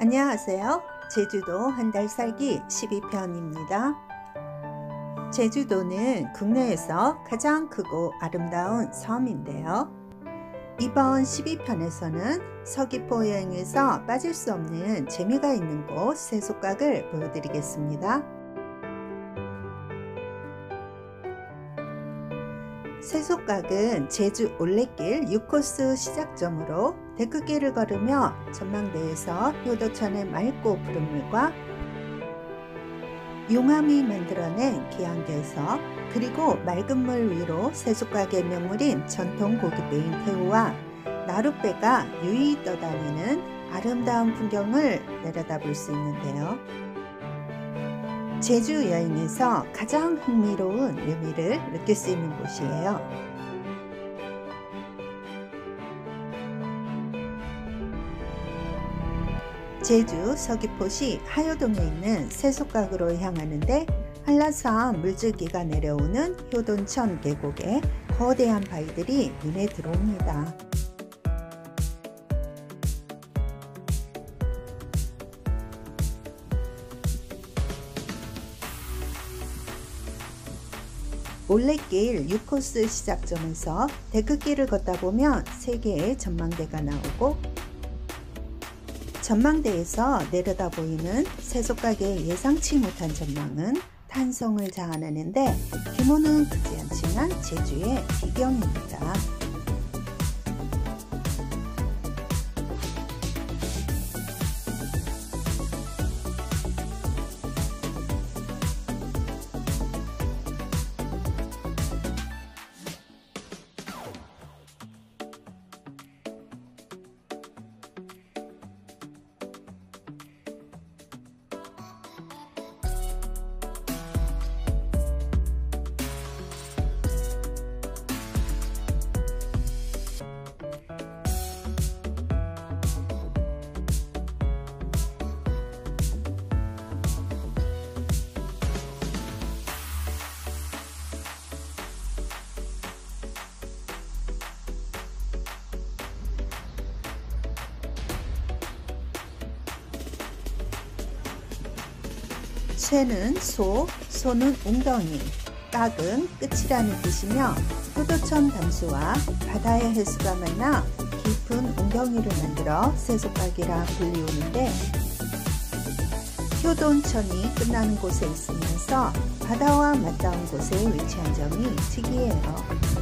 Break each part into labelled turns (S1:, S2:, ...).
S1: 안녕하세요. 제주도 한 달 살기 12편입니다. 제주도는 국내에서 가장 크고 아름다운 섬인데요. 이번 12편에서는 서귀포 여행에서 빠질 수 없는 재미가 있는 곳 세 속각을 보여드리겠습니다. 세속각은 제주 올레길 6코스 시작점으로 데크길을 걸으며 전망대에서 효도천의 맑고 푸른 물과 용암이 만들어낸 기암괴석 그리고 맑은 물 위로 세속각의 명물인 전통 고깃배인 태우와 나룻배가 유유히 떠다니는 아름다운 풍경을 내려다볼 수 있는데요. 제주 여행에서 가장 흥미로운 묘미를 느낄 수 있는 곳이에요. 제주 서귀포시 하효동에 있는 세속각으로 향하는데 한라산 물줄기가 내려오는 효돈천 계곡에 거대한 바위들이 눈에 들어옵니다. 올레길 6코스 시작점에서 데크길을 걷다 보면 3개의 전망대가 나오고 전망대에서 내려다 보이는 세속각의 예상치 못한 전망은 탄성을 자아내는데 규모는 크지 않지만 제주의 비경입니다. 쇠는 소, 소는 웅덩이, 깍은 끝이라는 뜻이며 효도천 담수와 바다의 해수가 만나 깊은 웅덩이를 만들어 세속각이라 불리우는데 효돈천이 끝나는 곳에 있으면서 바다와 맞닿은 곳에 위치한 점이 특이해요.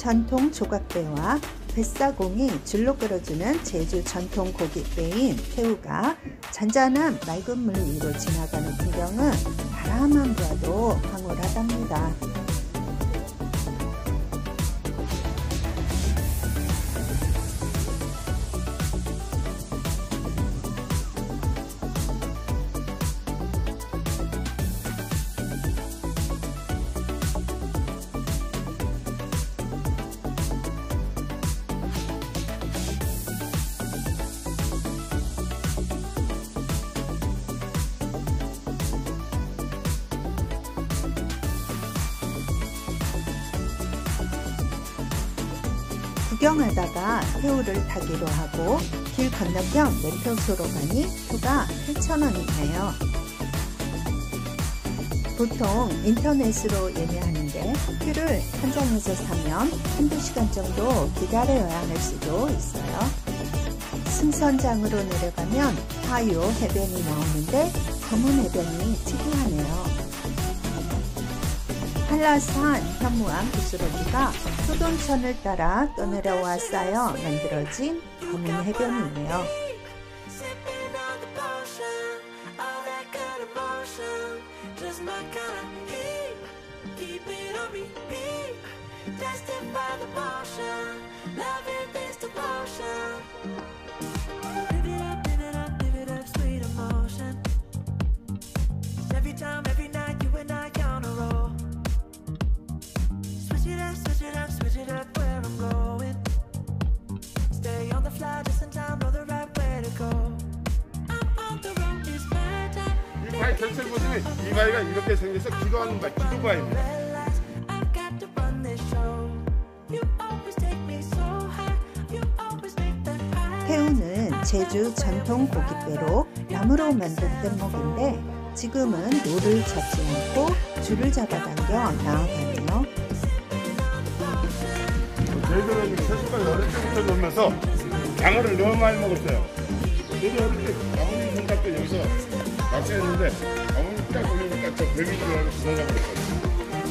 S1: 전통 조각배와 뱃사공이 줄로 끌어주는 제주 전통 고깃배인 태우가 잔잔한 맑은 물 위로 지나가는 풍경은 바라만 봐도 황홀하답니다. 구경하다가 새우를 타기로 하고 길 건너편 매표소로 가니 표가 8,000원이네요. 보통 인터넷으로 예매하는데 표를 현장에서 사면 한두 시간 정도 기다려야 할 수도 있어요. 승선장으로 내려가면 하요 해변이 나오는데 검은 해변이 특이하네요. 한라산 현무암 부스러기가 소돈천을 따라 떠내려와 쌓여 만들어진 검은 해변이네요.
S2: 왜냐면 이 바위가 이렇게 생겨서 기도하는 바위, 기도 바위입니다.
S3: I got to run this show. You always take me so high. You always make the high.
S1: 테우는 제주 전통 고깃배로 나무로 만든 뗏목인데 지금은 노를 잡지 않고 줄을 잡아당겨 나아가네요.
S2: 저희들은 쇠소깍이 어릴 때부터 놀면서 장어를 너무 많이 먹었어요. 저도 어릴 때 아버님 손잡고 여기서 낚시했는데 아버님 딱 올리니까 저 뱀인 줄 알고 도망가 버렸거든요.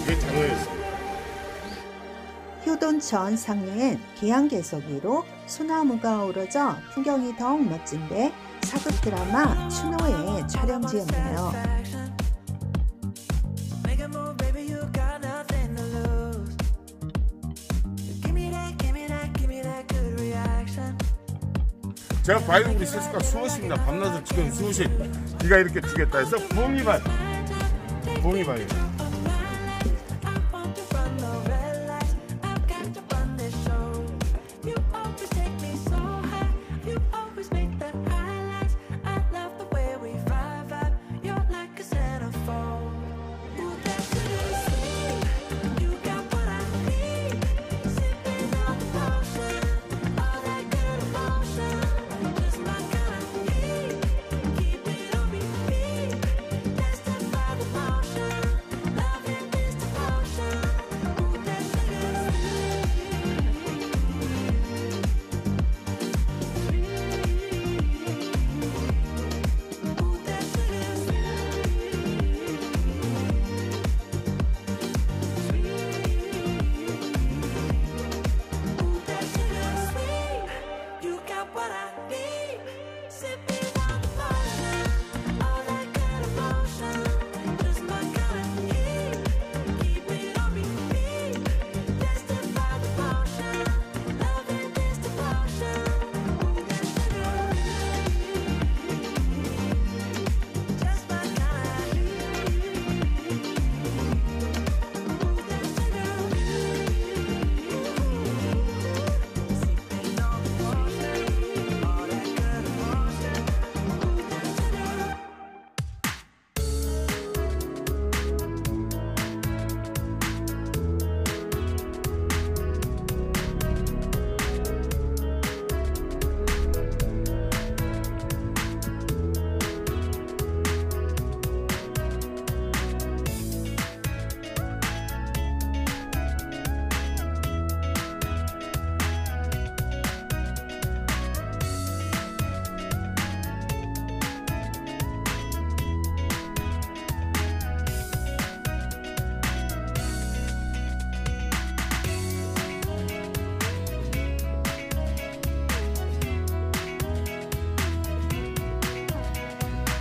S2: 그게 장어였어요.
S1: 효돈천 상류엔 계양계석 위로 소나무가 어우러져 풍경이 더욱 멋진데 사극 드라마 추노의 촬영지였네요.
S2: 제가 바위 우리 세수가 수엇입니다. 밤낮을 지금 수엇이 비가 이렇게 주겠다 해서. 부엉이바위.
S3: I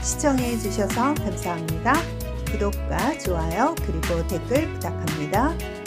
S1: 시청해 주셔서 감사합니다. 구독과 좋아요 그리고 댓글 부탁합니다.